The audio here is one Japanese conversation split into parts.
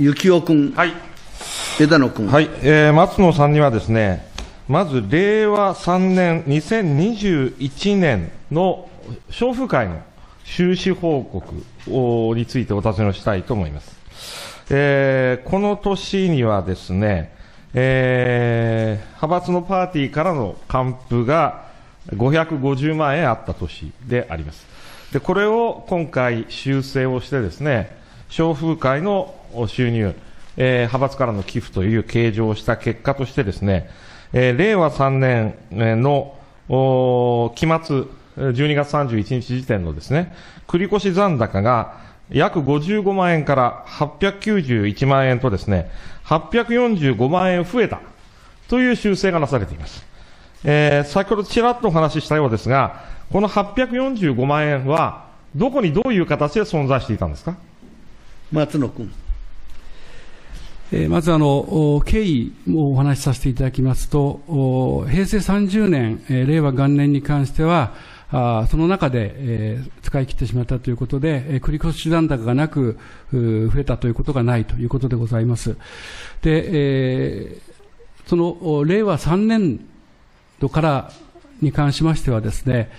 幸男君。はい。枝野君。はい、えー松野さんにはですね、まず令和3年、2021年の商風会の収支報告をについてお尋ねをしたいと思います。えーこの年にはですね、えー派閥のパーティーからの還付が550万円あった年であります。で、これを今回修正をしてですね、商風会の収入、えー派閥からの寄付という計上をした結果としてですね、えー令和3年の期末、12月31日時点のですね、繰越残高が約55万円から891万円とですね、845万円増えたという修正がなされています。えー先ほどちらっとお話ししたようですが、この845万円は、どこにどういう形で存在していたんですか？松野君。まずあの、経緯をお話しさせていただきますと、平成30年、令和元年に関しては、その中で、使い切ってしまったということで、えー繰越残高がなく、増えたということがないということでございます。で、その令和3年度からに関しましてはですね、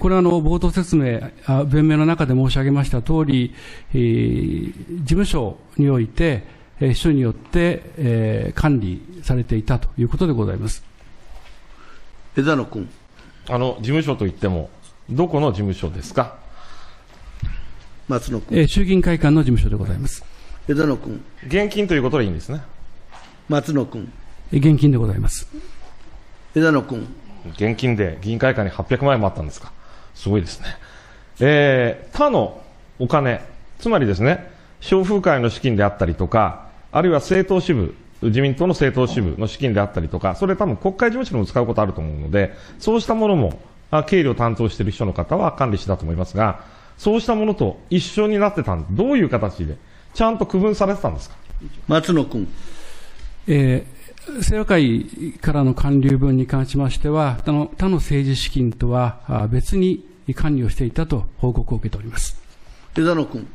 これはあの冒頭説明、弁明の中で申し上げました通り、事務所において、秘書によって、えー管理されていたということでございます。枝野君。あの、事務所といっても、どこの事務所ですか？松野君。えー衆議院会館の事務所でございます。枝野君。現金ということでいいんですね？松野君。えー現金でございます。枝野君。現金で議員会館に800万円もあったんですか？すごいですね。えー、他のお金、つまりですね、商風会の資金であったりとか、あるいは政党支部、自民党の政党支部の資金であったりとか、それ多分国会事務所にも使うことあると思うので、そうしたものも、あ経理を担当している人の方は管理したと思いますが、そうしたものと一緒になってたんどういう形で、ちゃんと区分されてたんですか？松野君。えー清和会からの還流分に関しましては、他の他の政治資金とはあ別に管理をしていたと報告を受けております。枝野君。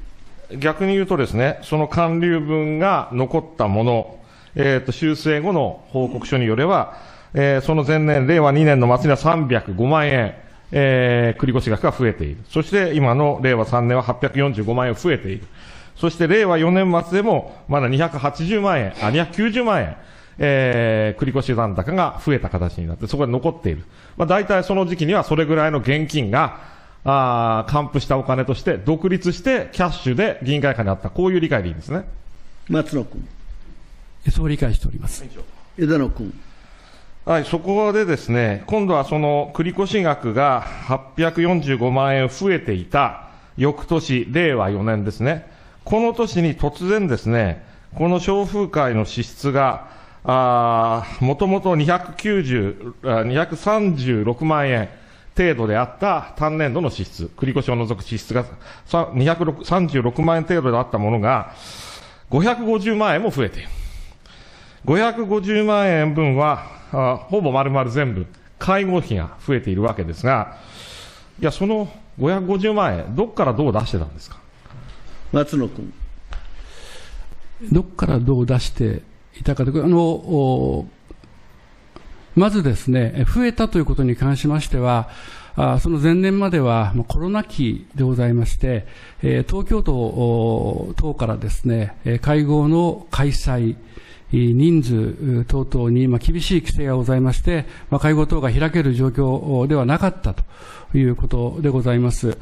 逆に言うとですね、その還流分が残ったもの、えっ、と、修正後の報告書によれば、えーその前年、令和2年の末には305万円、えー繰越額が増えている。そして今の令和3年は845万円増えている。そして令和4年末でもまだ280万円、あ、290万円、えー繰越残高が増えた形になって、そこで残っている。まあ大体その時期にはそれぐらいの現金が、あー還付したお金として独立してキャッシュで議員会館にあった。こういう理解でいいんですね。松野君。そう理解しております。枝野君。はい、そこでですね、今度はその繰越額が845万円増えていた翌年、令和4年ですね。この年に突然ですね、この商風会の支出が、あーもともと290、あ236万円程度であった単年度の支出、繰越を除く支出がさ236万円程度であったものが、550万円も増えている。550万円分は、あほぼ丸々全部、介護費が増えているわけですが、いや、その550万円、どっからどう出してたんですか？松野君。どこからどう出していたかというとあのおまずですね、増えたということに関しましては、その前年まではコロナ期でございまして、東京都等からですね、会合の開催、人数等々に厳しい規制がございまして、会合等が開ける状況ではなかったということでございます。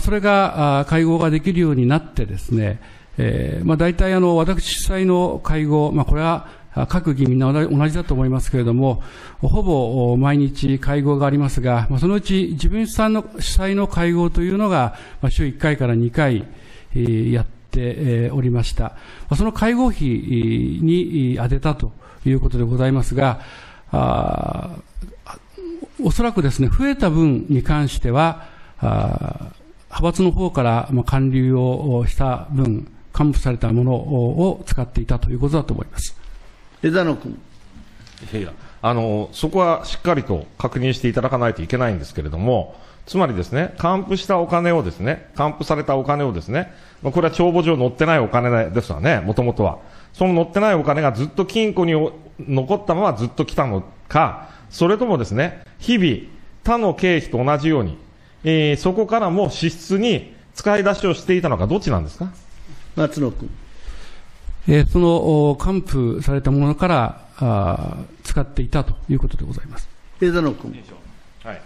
それが会合ができるようになってですね、えーまあ、大体あの私主催の会合、これは各議員みんな同じだと思いますけれども、ほぼ毎日会合がありますが、そのうち自分主催の主催の会合というのが、週1回から2回、やっておりました。その会合費に充てたということでございますが、あーおそらくですね、増えた分に関しては、派閥の方から還流をした分、還付されたものを使っていたということだと思います。枝野君。いやいやあの、そこはしっかりと確認していただかないといけないんですけれども、つまりですね、還付したお金をですね、還付されたお金をですね、まあこれは帳簿上載ってないお金ですわね、もともとは。その載ってないお金がずっと金庫にお残ったままずっと来たのか、それともですね、日々、他の経費と同じように、えーそこからも支出に使い出しをしていたのか、どっちなんですか？松野君。えーそのお還付されたものからあー使っていたということでございます。枝野君。はい。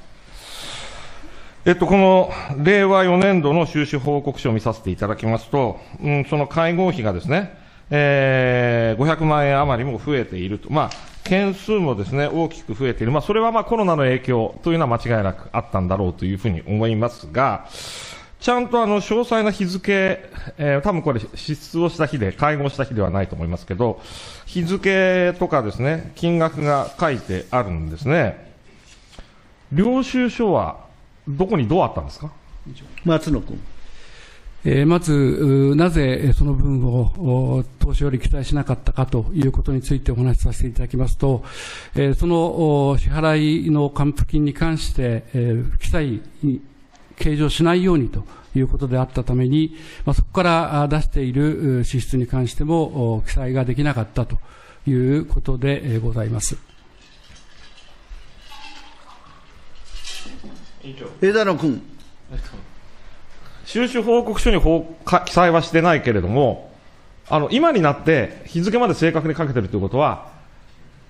えっと、この令和4年度の収支報告書を見させていただきますと、うん、その会合費がですね、えー、500万円余りも増えていると。まあ、件数もですね、大きく増えている。まあ、それはまあコロナの影響というのは間違いなくあったんだろうというふうに思いますが、ちゃんとあの、詳細な日付、えー、多分これ、支出をした日で、会合した日ではないと思いますけど、日付とかですね、金額が書いてあるんですね。領収書はどこにどうあったんですか？松野君。えーまず、うなぜえーその分をお当初より記載しなかったかということについてお話しさせていただきますと、えーそのお支払いの還付金に関して、えー記載に計上しないようにということであったために、まあ、そこからあ出しているう支出に関してもお記載ができなかったということでえーございます。枝野君。収支報告書に記載はしてないけれども、あの、今になって日付まで正確に書けてるということは、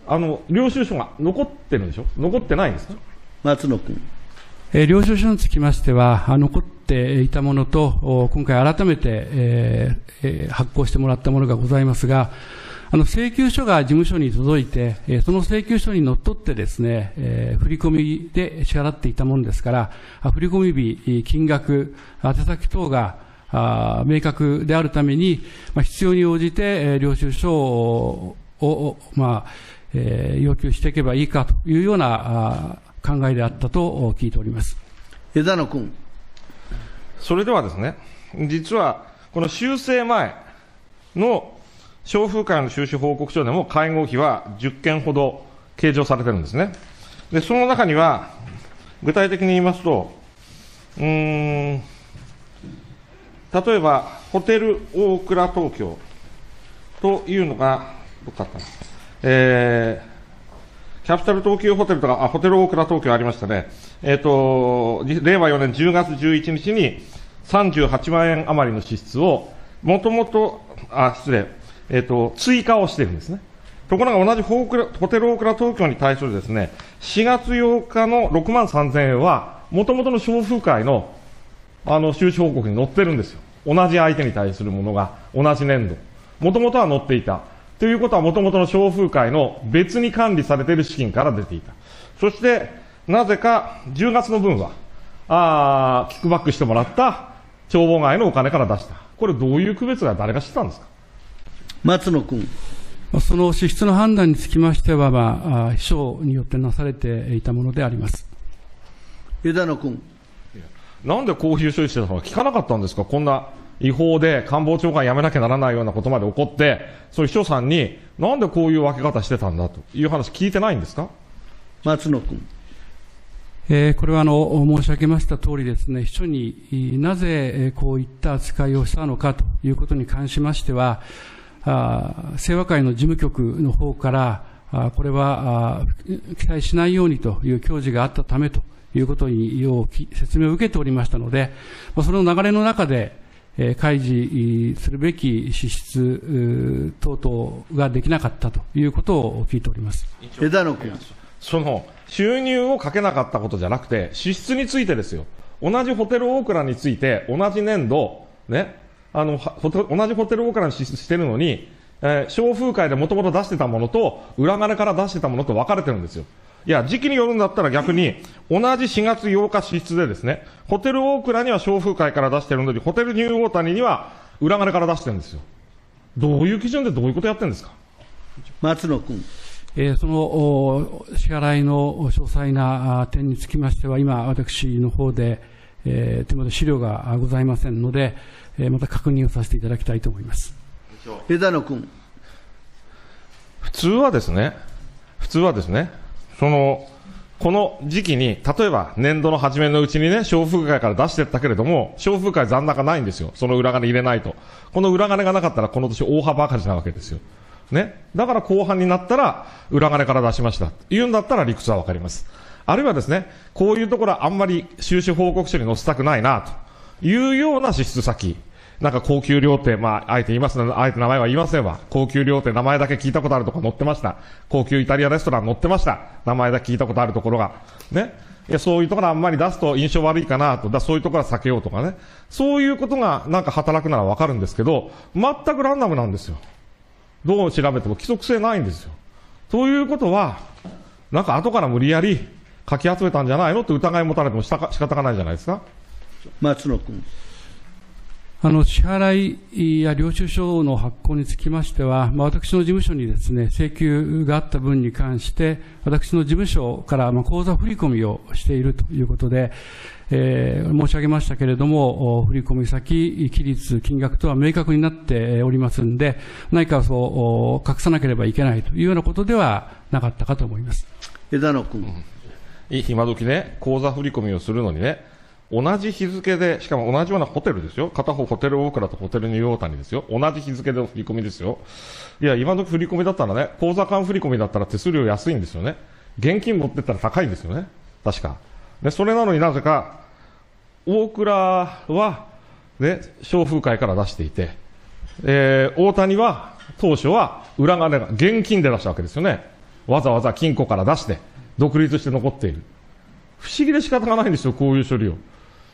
あの、領収書が残ってるんでしょ？残ってないんですか？松野君。えー領収書につきましては、残っていたものと、今回改めて、えー発行してもらったものがございますが、あの請求書が事務所に届いて、えその請求書にのっとってですね、えー振込で支払っていたものですから、あ振込日、金額、宛先等があ明確であるために、まあ、必要に応じて、えー領収書を、まあえー要求していけばいいかというようなあ考えであったと聞いております。枝野君。それではですね、実は、この修正前の商風会の収支報告書でも会合費は10件ほど計上されてるんですね。で、その中には、具体的に言いますと、うーん、例えば、ホテル大倉東京というのが、どっかあったなえー、キャピタル東急ホテルとか、あ、ホテル大倉東京ありましたね。えっ、と、令和4年10月11日に38万円余りの支出を、もともと、あ、失礼、えっ、と、追加をしてるんですね。ところが同じホークホテル大倉東京に対するですね、4月8日の6万3000円は、もともとの商風会の、あの、収支報告に載ってるんですよ。同じ相手に対するものが、同じ年度。もともとは載っていた。ということは、もともとの商風会の別に管理されている資金から出ていた。そして、なぜか、10月の分は、あーキックバックしてもらった、帳簿外のお金から出した。これどういう区別が誰が知ってたんですか？松野君。その支出の判断につきましては、まああ、秘書によってなされていたものであります。枝野君。なんで公表処理してたのか聞かなかったんですか？こんな違法で官房長官辞めなきゃならないようなことまで起こって、そういう秘書さんに、なんでこういう分け方してたんだという話聞いてないんですか？松野君。えーこれはあの申し上げました通りですね、秘書にいなぜえーこういった扱いをしたのかということに関しましては、あー清和会の事務局の方から、あーこれはあー記載しないようにという教示があったためということにようき説明を受けておりましたので、まあその流れの中で、えー開示するべき支出等々ができなかったということを聞いております。枝野君。その、収入をかけなかったことじゃなくて、支出についてですよ。同じホテルオークラについて、同じ年度、ね、あの、はホテ同じホテルオークラに支出してるのに、えー、商風会でもともと出してたものと、裏金から出してたものと分かれてるんですよ。いや、時期によるんだったら逆に、同じ4月8日支出でですね、ホテルオークラには商風会から出してるのに、ホテルニューオータニには裏金から出してるんですよ。どういう基準でどういうことやってるんですか？松野君。えーそのお支払いの詳細なあ点につきましては、今、私の方で、えー手元資料がございませんので、えーまた確認をさせていただきたいと思います。枝野君。普通はですね、普普通はですね、その、この時期に、例えば年度の初めのうちにね、商風会から出してったけれども、商風会残高ないんですよ。その裏金入れないと。この裏金がなかったらこの年大幅赤字なわけですよ。ね。だから後半になったら、裏金から出しました。言うんだったら理屈はわかります。あるいはですね、こういうところはあんまり収支報告書に載せたくないな、というような支出先。なんか高級料亭、まあ、あえて言いますのあえて名前は言いませんわ。高級料亭、名前だけ聞いたことあるところ載ってました。高級イタリアレストラン載ってました。名前だけ聞いたことあるところが。ね。いや、そういうところあんまり出すと印象悪いかなと。だそういうところは避けようとかね。そういうことがなんか働くならわかるんですけど、全くランダムなんですよ。どう調べても規則性ないんですよ。ということは、なんか後から無理やり書き集めたんじゃないの？って疑い持たれても仕方がないじゃないですか。松野君。あの、支払いや領収書の発行につきましては、まあ、私の事務所にですね、請求があった分に関して、私の事務所からまあ口座振込をしているということで、えー、申し上げましたけれども、振込先、期日、金額とは明確になっておりますんで、何かそう隠さなければいけないというようなことではなかったかと思います。枝野君。今時ね、口座振込をするのにね、同じ日付で、しかも同じようなホテルですよ。片方ホテル大倉とホテルニューオータニですよ。同じ日付での振り込みですよ。いや、今時振り込みだったらね、口座間振り込みだったら手数料安いんですよね。現金持ってったら高いんですよね。確か。で、それなのになぜか、大倉は、ね、商風会から出していて、えー、大谷は、当初は裏金が現金で出したわけですよね。わざわざ金庫から出して、独立して残っている。不思議で仕方がないんですよ、こういう処理を。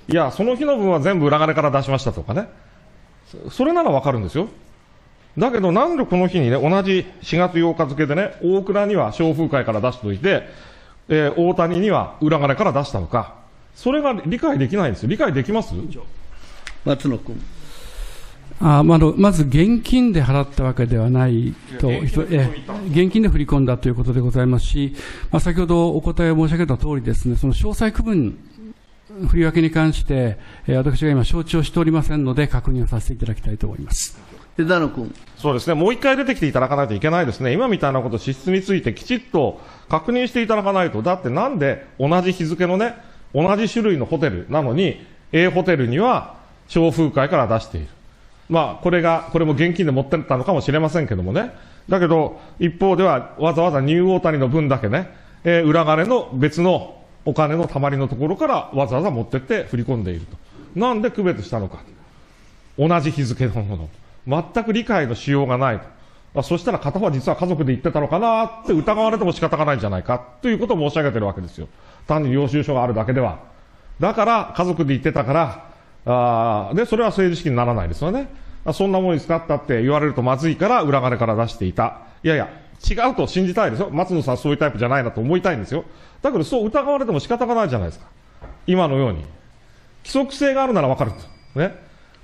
いや、その日の分は全部裏金から出しましたとかね。それならわかるんですよ。だけどなんでこの日にね、同じ4月8日付でね、大倉には商風会から出しておいて、えー、大谷には裏金から出したのか。それが理解できないんですよ。理解できます？松野君。あまあ、まず現金で払ったわけではないと、え現金で振り込んだということでございますし、まあ、先ほどお答えを申し上げた通りですね、その詳細区分振り分けに関して、え私が今承知をしておりませんので、確認をさせていただきたいと思います。枝野君。そうですね。もう一回出てきていただかないといけないですね。今みたいなこと、支出についてきちっと確認していただかないと。だってなんで同じ日付のね、同じ種類のホテルなのに、A ホテルには商風会から出している。まあ、これが、これも現金で持ってったのかもしれませんけどもね。だけど、一方ではわざわざニューオータニの分だけね、えー、裏金の別のお金のたまりのところからわざわざ持ってって振り込んでいると。なんで区別したのか。同じ日付のもの。全く理解のしようがないと。そしたら片方は実は家族で行ってたのかなって疑われても仕方がないんじゃないかということを申し上げてるわけですよ。単に領収書があるだけでは。だから家族で行ってたから、あで、それは政治資金にならないですよね。そんなものに使ったって言われるとまずいから裏金から出していた。いやいや、違うと信じたいですよ。松野さんそういうタイプじゃないなと思いたいんですよ。だけどそう疑われても仕方がないじゃないですか。今のように。規則性があるならわかると。ね。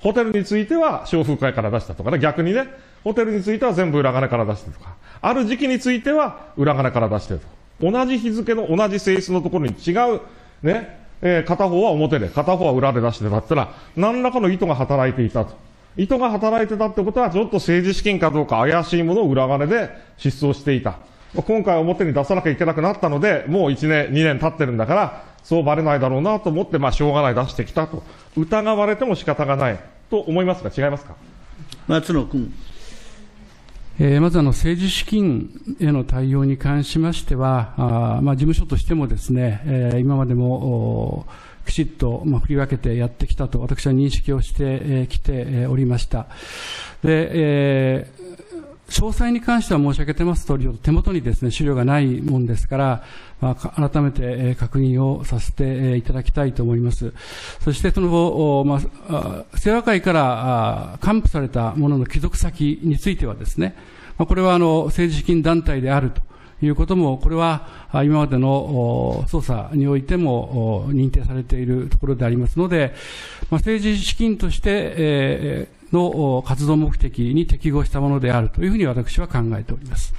ホテルについては商風会から出したとかね。逆にね、ホテルについては全部裏金から出してとか。ある時期については裏金から出してと。同じ日付の同じ性質のところに違う、ね、えー、片方は表で、片方は裏で出してだったら、何らかの意図が働いていたと。意図が働いてたってことは、ちょっと政治資金かどうか怪しいものを裏金で失踪していた。今回表に出さなきゃいけなくなったので、もう1年、2年経ってるんだから、そうバレないだろうなと思って、まあ、しょうがない出してきたと。疑われても仕方がないと思いますが、違いますか？松野君。えー、まずあの政治資金への対応に関しましては、あまあ、事務所としてもですね、えー、今までもきちっと、まあ、振り分けてやってきたと私は認識をしてき、えー、ておりました。で、えー詳細に関しては申し上げてますとおり、手元にですね、資料がないもんですから、まあ、改めて確認をさせていただきたいと思います。そして、その後、まあ、清和会から還付されたものの帰属先についてはですね、まあ、これはあの、政治資金団体であると。いうことも、これは今までの捜査においても認定されているところでありますので、まあ、政治資金として、えーの活動目的に適合したものであるというふうに私は考えております。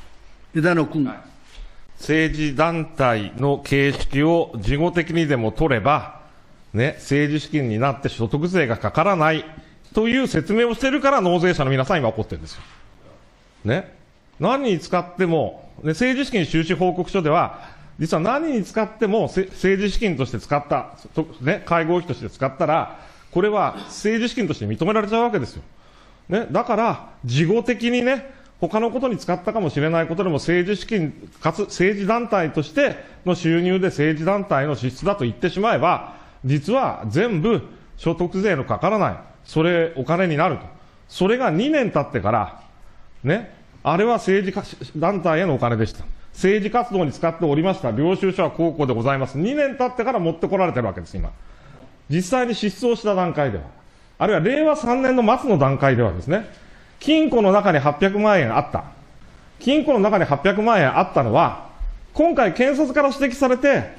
枝野君。政治団体の形式を事後的にでも取れば、ね、政治資金になって所得税がかからないという説明をしてるから納税者の皆さん今怒ってるんですよ。ね。何に使っても、ね、政治資金収支報告書では、実は何に使っても政治資金として使った、とね、会合費として使ったら、これは政治資金として認められちゃうわけですよ。ね、だから、事後的にね、他のことに使ったかもしれないことでも政治資金、かつ政治団体としての収入で政治団体の支出だと言ってしまえば、実は全部所得税のかからない、それお金になると。それが2年経ってから、ね、あれは政治団体へのお金でした。政治活動に使っておりました。領収書は高校でございます。2年経ってから持ってこられてるわけです、今。実際に失踪した段階では。あるいは令和3年の末の段階ではですね、金庫の中に800万円あった。金庫の中に800万円あったのは、今回検察から指摘されて、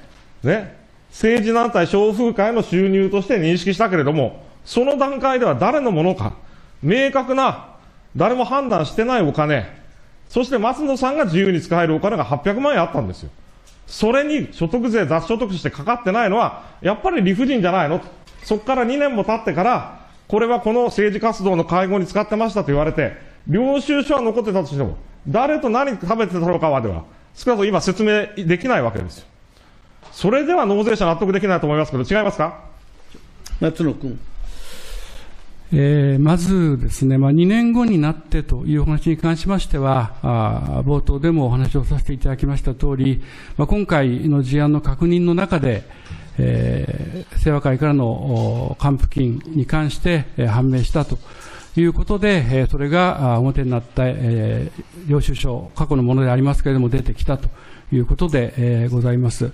ね、政治団体小風会の収入として認識したけれども、その段階では誰のものか、明確な、誰も判断してないお金、そして松野さんが自由に使えるお金が800万円あったんですよ。それに所得税、雑所得してかかってないのは、やっぱり理不尽じゃないのと。そこから2年も経ってから、これはこの政治活動の会合に使ってましたと言われて、領収書は残ってたとしても、誰と何食べてたのかまでは、少なくとも今説明できないわけですよ。それでは納税者納得できないと思いますけど、違いますか？松野君。えーまずですね、まあ、2年後になってというお話に関しましては、あ冒頭でもお話をさせていただきました通り、まあ、今回の事案の確認の中で、えー清和会からの還付金に関して、えー判明したということで、えーそれが表になった、えー領収書、過去のものでありますけれども、出てきたということで、えーございます。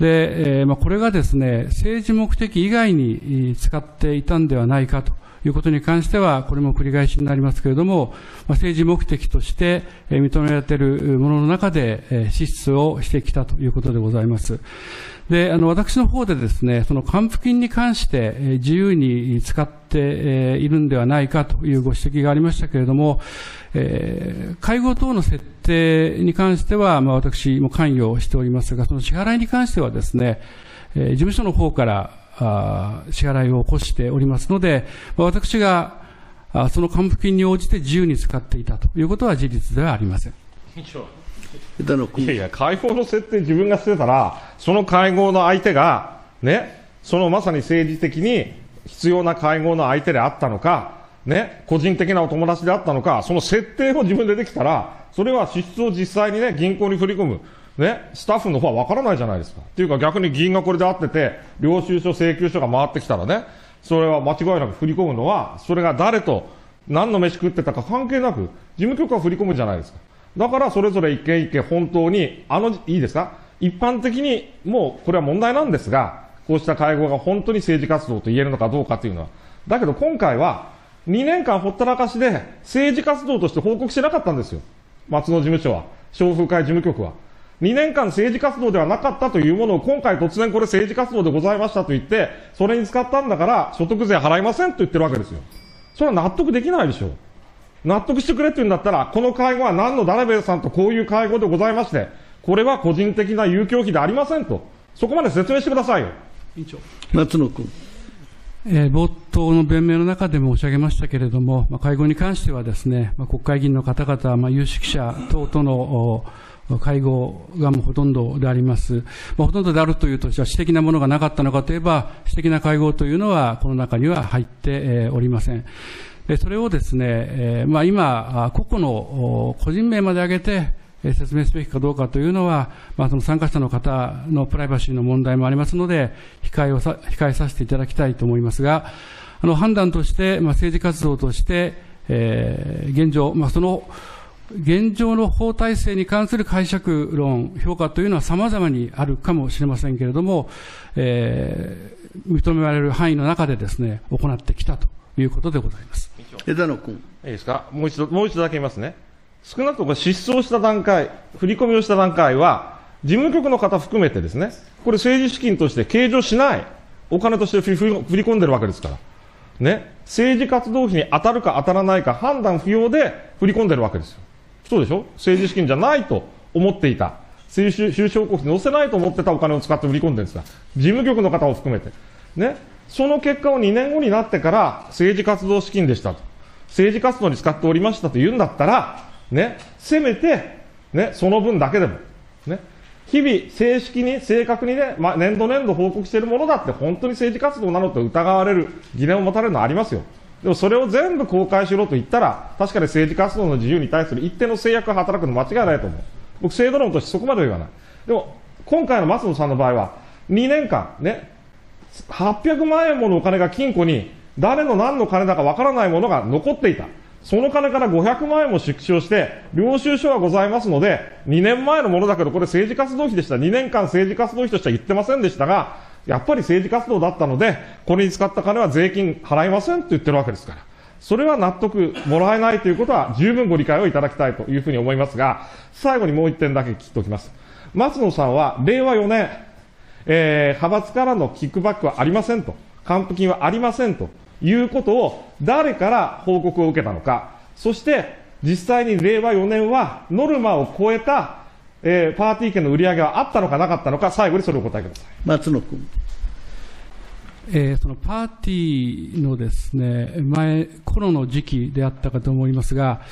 で、えーまあ、これがですね、政治目的以外に使っていたんではないかということに関しては、これも繰り返しになりますけれども、ま、政治目的として認められているものの中で、支出をしてきたということでございます。で、あの、私の方でですね、その還付金に関して、自由に使っているんではないかというご指摘がありましたけれども、えー介護等の設定に関しては、まあ、私も関与しておりますが、その支払いに関してはですね、えー事務所の方からあー支払いを起こしておりますので、まあ私があその還付金に応じて自由に使っていたということは事実ではありません。いやいや、会合の設定自分がしてたら、その会合の相手が、ね、そのまさに政治的に必要な会合の相手であったのか、ね、個人的なお友達であったのか、その設定を自分でできたら、それは支出を実際にね、銀行に振り込む。ね、スタッフの方は分からないじゃないですか。っていうか逆に議員がこれで会ってて、領収書、請求書が回ってきたらね、それは間違いなく振り込むのは、それが誰と何の飯食ってたか関係なく、事務局は振り込むじゃないですか。だからそれぞれ一件一件本当に、あの、いいですか？一般的にもうこれは問題なんですが、こうした会合が本当に政治活動と言えるのかどうかというのは。だけど今回は、2年間ほったらかしで政治活動として報告しなかったんですよ。松野事務所は、小風会事務局は。2年間政治活動ではなかったというものを今回突然これ政治活動でございましたと言って、それに使ったんだから所得税払いませんと言ってるわけですよ。それは納得できないでしょう。納得してくれって言うんだったら、この会合は何の誰々さんとこういう会合でございまして、これは個人的な遊興費でありませんと。そこまで説明してくださいよ。松野君。えー冒頭の弁明の中で申し上げましたけれども、まあ、会合に関してはですね、まあ、国会議員の方々、まあ、有識者等とのお会合がもうほとんどであります。まあ、ほとんどであるというと、じゃ私的なものがなかったのかといえば、私的な会合というのは、この中には入っておりません。でそれをですね、えまあ、今、個々の個人名まで挙げて、説明すべきかどうかというのは、まあ、その参加者の方のプライバシーの問題もありますので、控えをさ控えさせていただきたいと思いますが、あの判断として、まあ、政治活動として、えー現状、まあ、その現状の法体制に関する解釈論、評価というのは様々にあるかもしれませんけれども、えー認められる範囲の中でですね、行ってきたということでございます。枝野君。いいですか？もう一度、もう一度だけ言いますね。少なくとも失踪した段階、振り込みをした段階は、事務局の方含めてですね、これ政治資金として計上しない、お金として振り込んでるわけですから。ね？政治活動費に当たるか当たらないか判断不要で振り込んでるわけですよ。そうでしょ？政治資金じゃないと思っていた。収支収支報告に載せないと思ってたお金を使って振り込んでるんですが、事務局の方を含めて。ね？その結果を2年後になってから政治活動資金でしたと。政治活動に使っておりましたと言うんだったら、ね、せめて、ね、その分だけでも、ね、日々、正式に、正確にね、まあ、年度年度報告しているものだって、本当に政治活動なのと疑われる、疑念を持たれるのはありますよ。でもそれを全部公開しろと言ったら、確かに政治活動の自由に対する一定の制約が働くの間違いないと思う。僕、制度論としてそこまでは言わない。でも、今回の松野さんの場合は、2年間、ね、800万円ものお金が金庫に、誰の何の金だかわからないものが残っていた。その金から500万円も縮小して、領収書はございますので、2年前のものだけど、これ政治活動費でした。2年間政治活動費としては言ってませんでしたが、やっぱり政治活動だったので、これに使った金は税金払いませんと言ってるわけですから。それは納得もらえないということは十分ご理解をいただきたいというふうに思いますが、最後にもう一点だけ聞いておきます。松野さんは、令和4年、えー、派閥からのキックバックはありませんと、還付金はありませんということを誰から報告を受けたのか、そして実際に令和4年はノルマを超えた、えー、パーティー券の売り上げはあったのかなかったのか、最後にそれをお答えください。松野君。えー、そのパーティーのですね、前、コロの時期であったかと思いますが、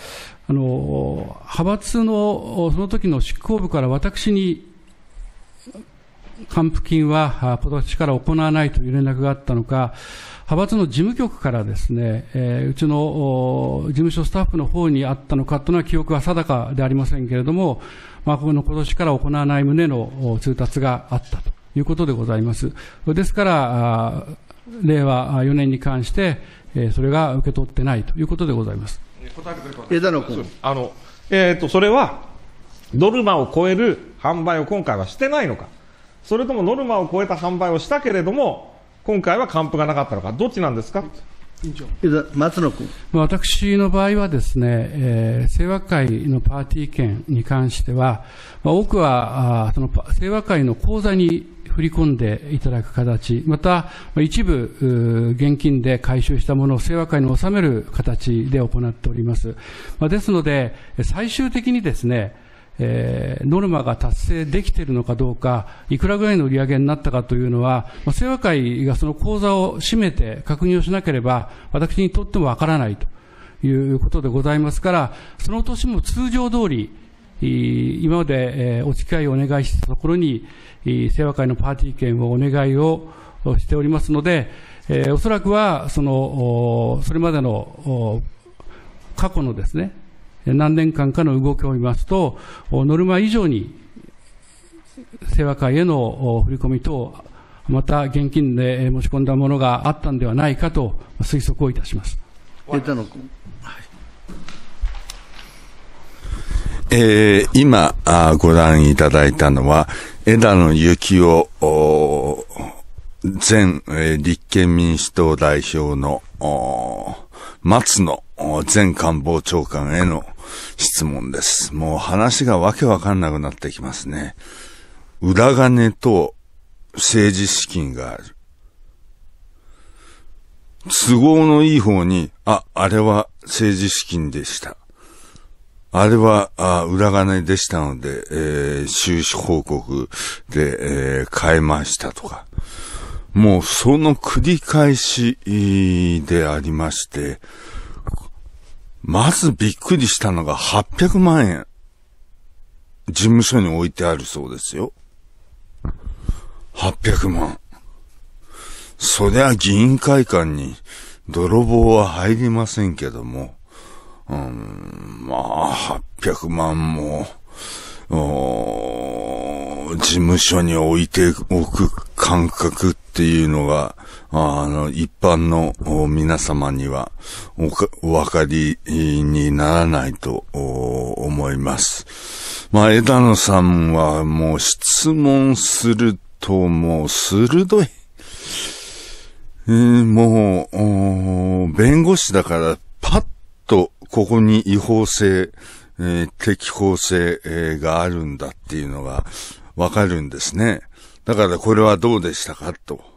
あの、派閥の、その時の執行部から私に還付金は今年から行わないという連絡があったのか、派閥の事務局からですね、えー、うちの事務所スタッフの方にあったのかというのは記憶は定かでありませんけれども、まあ、この今年から行わない旨の通達があったということでございます。ですから、令和4年に関して、えー、それが受け取ってないということでございます。枝野君。あの、えっ、ー、と、それは、ノルマを超える販売を今回はしてないのか。それともノルマを超えた販売をしたけれども、今回は還付がなかったのか、どっちなんですか？松野君。私の場合はですね、えー、清和会のパーティー券に関しては、まあ、多くはあその清和会の口座に振り込んでいただく形、また一部現金で回収したものを清和会に納める形で行っております。まあ、ですので、最終的にですね、えー、ノルマが達成できているのかどうか、いくらぐらいの売り上げになったかというのは、まあ、清和会がその口座を閉めて確認をしなければ、私にとってもわからないということでございますから、その年も通常通り、今まで、えー、お付き合いをお願いしたところに、清和会のパーティー券をお願いをしておりますので、えー、おそらくは、その、それまでの過去のですね、何年間かの動きを見ますと、ノルマ以上に清和会への振り込み等、また現金で持ち込んだものがあったんではないかと推測をいたします。枝野君。えー、今あご覧いただいたのは、枝野幸男前、えー、立憲民主党代表の松野前官房長官への質問です。もう話がわけわかんなくなってきますね。裏金と政治資金がある。都合のいい方に、あ、あれは政治資金でした。あれは、あ裏金でしたので、えー、収支報告で、えー、変えましたとか。もうその繰り返しでありまして、まずびっくりしたのが800万円、事務所に置いてあるそうですよ。800万。そりゃ議員会館に泥棒は入りませんけども、うん、まあ、800万も、事務所に置いておく感覚っていうのが、あの、一般の皆様にはおお分かりにならないと思います。まあ、枝野さんはもう質問するともう鋭い。えー、もう、弁護士だからパッとここに違法性、えー、適法性、があるんだっていうのがわかるんですね。だからこれはどうでしたかと。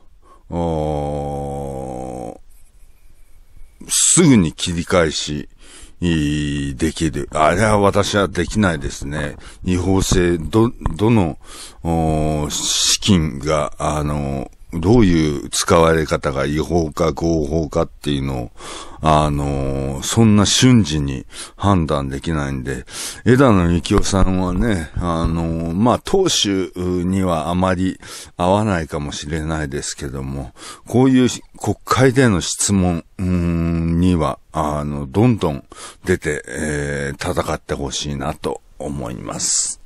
すぐに切り返し、できる。あれは私はできないですね。違法性、ど、どの、資金が、あの、どういう使われ方が違法か合法かっていうのを、あの、そんな瞬時に判断できないんで、枝野幸男さんはね、あの、まあ、党首にはあまり合わないかもしれないですけども、こういう国会での質問には、あの、どんどん出て、えー、戦ってほしいなと思います。